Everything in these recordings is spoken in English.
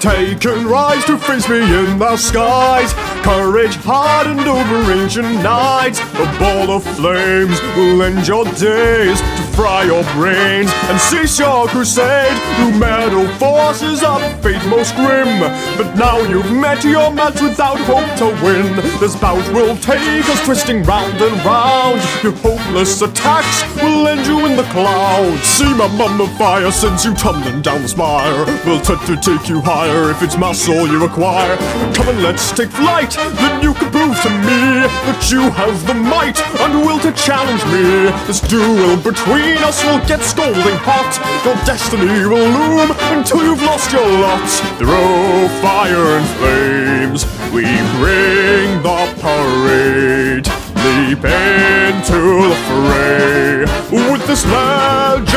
Taken rise to face me in the skies. Courage hardened over ancient nights. A ball of flames will end your days to fry your brains and cease your crusade. You meddle forces of fate most grim. But now you've met your match without hope to win. This bout will take us twisting round and round. Your hopeless attacks will end you in the clouds. See my mummify since you tumbling down the spire. Will try to take you higher if it's my soul you acquire. Come and let's take flight, then you can prove to me that you have the might and will to challenge me. This duel between us will get scalding hot. Your destiny will loom until you've lost your lot. Through fire and flames, we bring the parade. Leap into the fray with this legend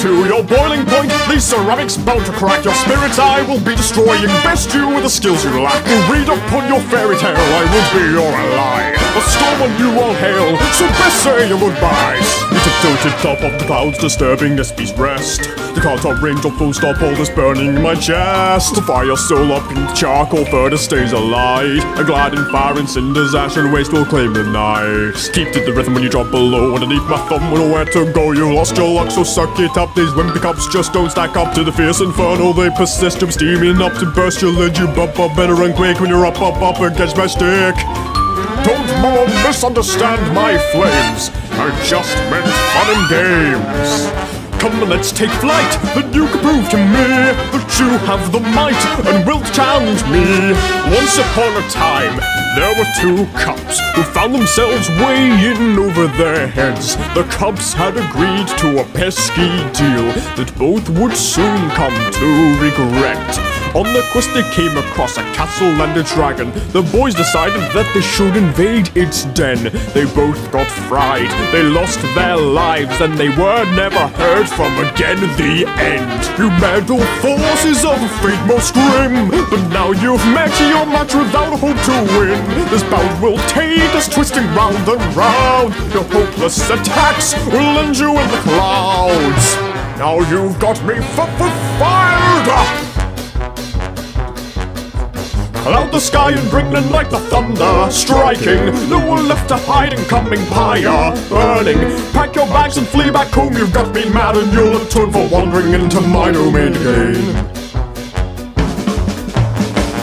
to your boiling point. These ceramics bound to crack your spirits. I will be destroying. Best you with the skills you lack. Read upon your fairy tale. I will be your ally. A storm on you all hail. So best say your goodbyes. You tiptoe to top of the clouds, disturbing this beast's rest. The clouds are range of full stop, all this burning in my chest. The fire soul up in charcoal, further stays alight. A glide in fire and cinders, ash and waste will claim the night. Keep to the rhythm when you drop below. Underneath my thumb, will nowhere to go. You lost your luck, so suck it up. These wimpy cups just don't stack up to the fierce inferno. They persist, I'm steaming up to burst your lid. You bump up, better and quick when you're up, up, up against my stick. Don't more misunderstand my flames. I just meant fun and games. Come let's take flight, then you can prove to me that you have the might and will challenge me. Once upon a time, there were two cubs who found themselves way in over their heads. The cubs had agreed to a pesky deal that both would soon come to regret. On their quest, they came across a castle and a dragon. The boys decided that they should invade its den. They both got fried, they lost their lives, and they were never heard from again. The end. You meddle forces of fate most grim, but now you've met your match without hope to win. This bout will take us twisting round and round. Your hopeless attacks will end you in the clouds. Now you've got me for fired up. Cloud the sky and bring the night the thunder striking. No one left to hide and coming pyre burning. Pack your bags and flee back home. You've got me mad and you'll atone for wandering into my domain again.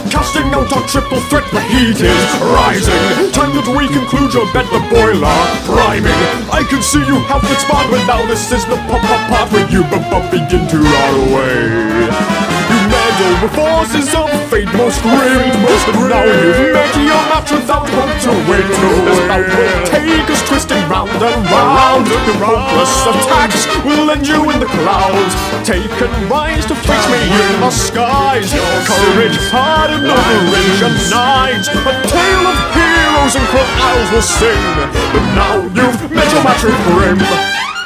Casting out our triple threat, the heat is rising. Time that we conclude your bed, the boiler priming. I can see you have spot, but now this is the pop pop part where you b- b- begin to run away. With forces of fate most grim, most grim. Now you've met your match without hope to win. This bout will take us twisting round and round. Your hopeless attacks will end you in the clouds. Take and rise to face me in the skies. Your courage hardened over ancient nights. A tale of heroes and owls will sing. But now you've met your match with grim.